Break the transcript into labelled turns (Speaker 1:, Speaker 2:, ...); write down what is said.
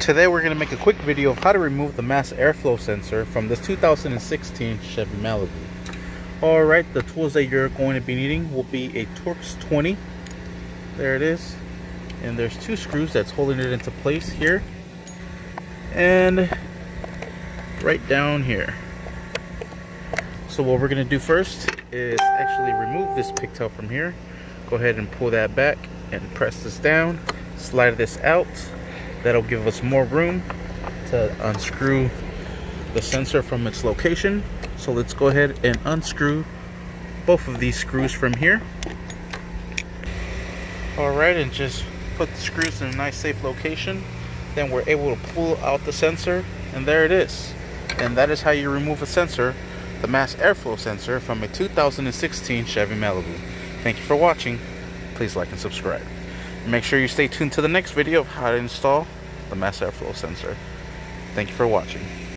Speaker 1: Today we're going to make a quick video of how to remove the mass airflow sensor from this 2016 Chevy Malibu. Alright, the tools that you're going to be needing will be a Torx 20. There it is. And there's two screws that's holding it into place here. And right down here. So what we're going to do first is actually remove this pigtail from here. Go ahead and pull that back and press this down. Slide this out. That'll give us more room to unscrew the sensor from its location. So let's go ahead and unscrew both of these screws from here. Alright, and just put the screws in a nice safe location. Then we're able to pull out the sensor, and there it is. And that is how you remove a sensor the mass airflow sensor from a 2016 Chevy Malibu. Thank you for watching. Please like and subscribe. Make sure you stay tuned to the next video of how to install the mass airflow sensor. Thank you for watching.